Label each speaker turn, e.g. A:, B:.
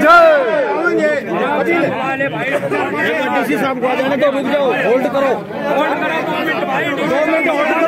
A: जय। डीसी साहब को आ जाने तो रुक जाओ होल्ड करो। होल्ड करो दो मिनट होल्ड करो।